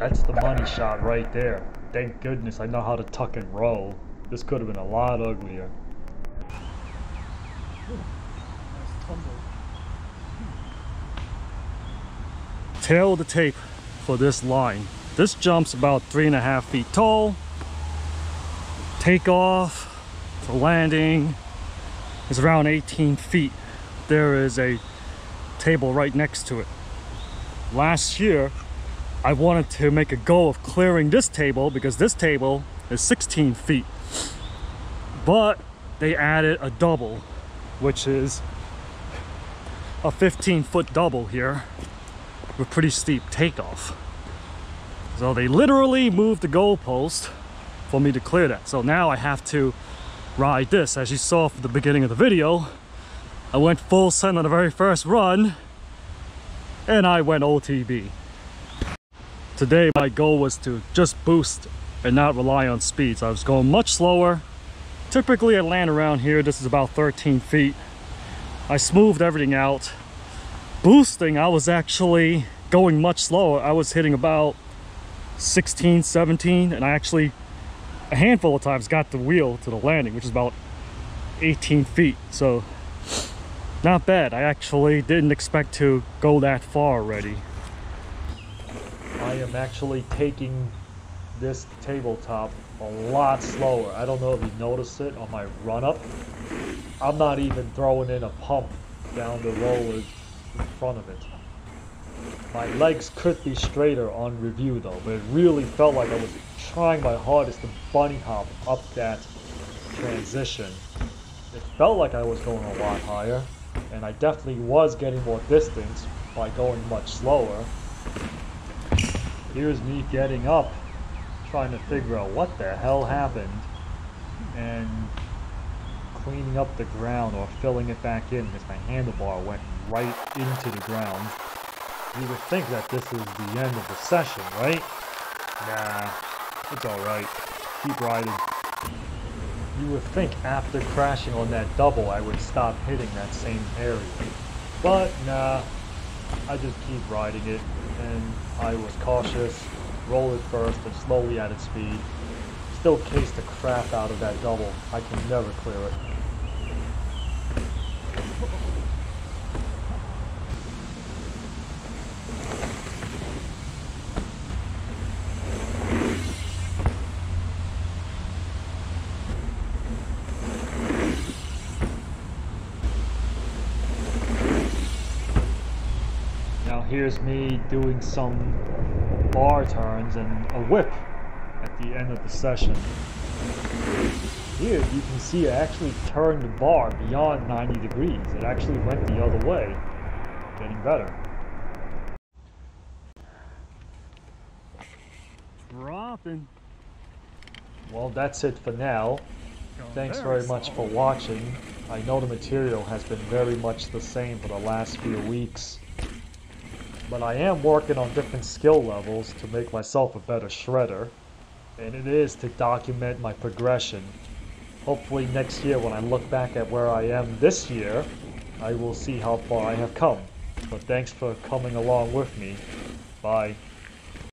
That's the money shot right there. Thank goodness I know how to tuck and roll. This could have been a lot uglier. Tale of the tape for this line. This jump's about three and a half feet tall. Takeoff to landing is around 18 feet. There is a table right next to it. Last year, I wanted to make a go of clearing this table because this table is 16 feet. But they added a double, which is a 15 foot double here with pretty steep takeoff. So they literally moved the goalpost for me to clear that. So now I have to ride this. As you saw from the beginning of the video, I went full send on the very first run and I went OTB. Today my goal was to just boost and not rely on speed. So I was going much slower. Typically I land around here. This is about 13 feet. I smoothed everything out. Boosting, I was actually going much slower. I was hitting about 16, 17, and I actually a handful of times got the wheel to the landing, which is about 18 feet. So not bad. I actually didn't expect to go that far already. I am actually taking this tabletop a lot slower. I don't know if you noticed it on my run up. I'm not even throwing in a pump down the rollers in front of it. My legs could be straighter on review though, but it really felt like I was trying my hardest to bunny hop up that transition. It felt like I was going a lot higher, and I definitely was getting more distance by going much slower. Here's me getting up, trying to figure out what the hell happened, and cleaning up the ground or filling it back in because my handlebar went right into the ground. You would think that this is the end of the session, right? Nah, it's alright. Keep riding. You would think after crashing on that double I would stop hitting that same area. But nah, I just keep riding it and I was cautious, roll it first and slowly added speed. Still cased the crap out of that double. I can never clear it. Now here's me doing some bar turns and a whip at the end of the session. Here you can see I actually turned the bar beyond 90 degrees. It actually went the other way, getting better. Dropping. Well, that's it for now. Thanks very much for watching. I know the material has been very much the same for the last few weeks. But I am working on different skill levels to make myself a better shredder. And it is to document my progression. Hopefully next year when I look back at where I am this year, I will see how far I have come. But thanks for coming along with me. Bye.